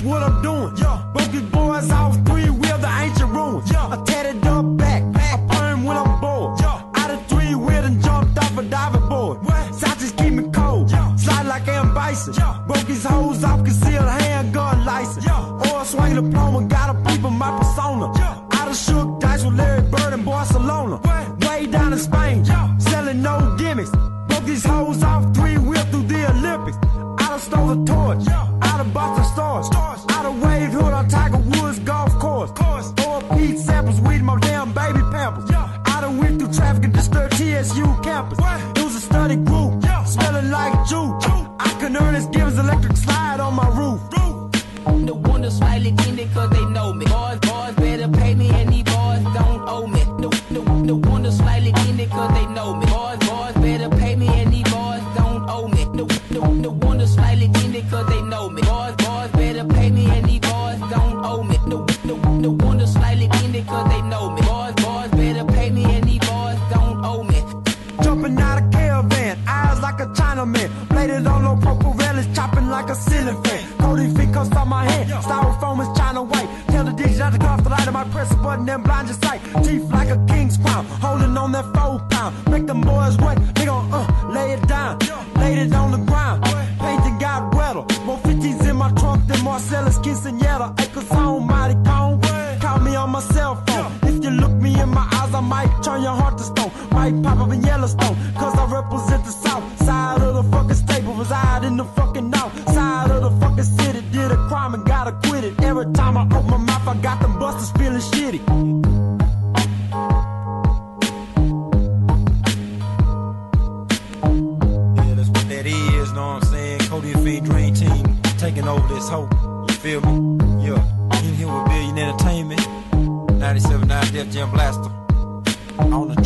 doing? Yeah. Broke these boys off three wheel, the ancient ruins. Yeah. I tatted up back, I perm when I'm bored. Yeah. Out of three wheel and jumped off a diving board. What? South keep me cold. Yeah. Slide like M. Bison. Yeah. Broke his hose off, concealed handgun license. Yeah. Oil swing diploma, got a peep in my persona. Yeah. Out of shook dice with Larry Bird in Barcelona. What? Way down in Spain, yeah. selling no gimmicks. Broke these hoes off three wheel through the Olympics. I done stole a torch. Out of Boston stores. Out of It was a study group. Smelling like juke. I can earn this Gibbs electric slide on my roof. The wonder slightly tinted cause they know me. Boys, boys better pay me and these boys don't owe me. The, the, the wonder slightly tinted cause they know me. Boys, boys better pay me and these boys don't owe me. The, the, the wonder slightly tinted cause they know me. Boys, boys better pay me and these boys don't owe me. The, the, the wonder slightly Cody feet cuffs on my hand, styrofoam is China white. Tell the DJ not to cough the light of my press button and blind your sight. Teeth like a king's crown, holding on that four pound. Make them boys wet, they gon' uh, lay it down. Laid it on the ground, painting got wetter. More 15s in my trunk than Marcellus Quinceanera. Acres on mighty cone. Call me on my cell phone. If you look me in my eyes, I might turn your heart to stone. Might pop up in Yellowstone. Cause I represent crime and got acquitted. Every time I open my mouth, I got them busters feeling shitty. Yeah, that's what that is, know what I'm saying? Jody and Dream Team taking over this hoe. You feel me? Yeah. In here with Billion Entertainment. 97.9 Def Jam Blaster. On the